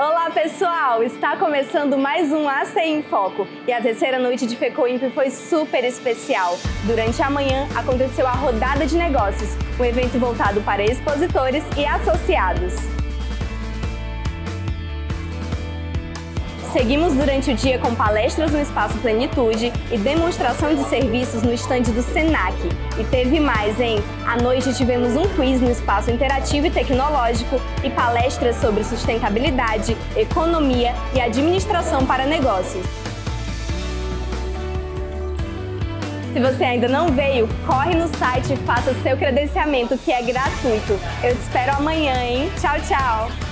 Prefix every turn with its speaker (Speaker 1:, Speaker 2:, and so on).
Speaker 1: Olá pessoal, está começando mais um AC em Foco e a terceira noite de FECOIMP foi super especial. Durante a manhã aconteceu a rodada de negócios, um evento voltado para expositores e associados. Seguimos durante o dia com palestras no Espaço Plenitude e demonstração de serviços no estande do Senac. E teve mais, hein? À noite tivemos um quiz no Espaço Interativo e Tecnológico e palestras sobre sustentabilidade, economia e administração para negócios. Se você ainda não veio, corre no site e faça seu credenciamento que é gratuito. Eu te espero amanhã, hein? Tchau, tchau!